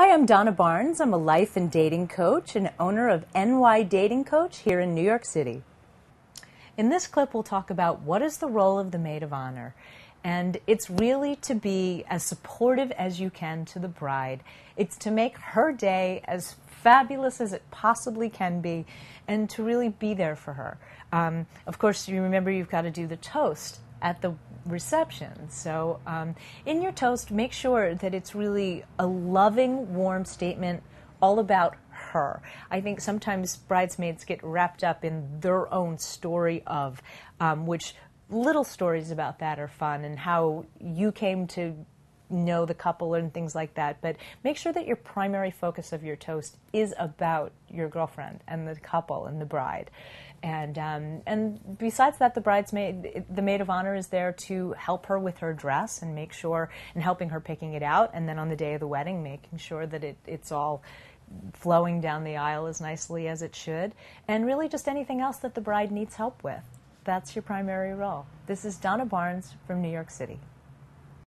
Hi, I'm Donna Barnes. I'm a life and dating coach and owner of NY Dating Coach here in New York City. In this clip, we'll talk about what is the role of the maid of honor. And it's really to be as supportive as you can to the bride. It's to make her day as fabulous as it possibly can be and to really be there for her. Um, of course, you remember you've got to do the toast at the reception. So, um, in your toast, make sure that it's really a loving, warm statement all about her. I think sometimes bridesmaids get wrapped up in their own story of, um, which little stories about that are fun and how you came to know the couple and things like that. But make sure that your primary focus of your toast is about your girlfriend and the couple and the bride. And um, and besides that, the bridesmaid, the maid of honor, is there to help her with her dress and make sure and helping her picking it out. And then on the day of the wedding, making sure that it, it's all flowing down the aisle as nicely as it should. And really, just anything else that the bride needs help with. That's your primary role. This is Donna Barnes from New York City.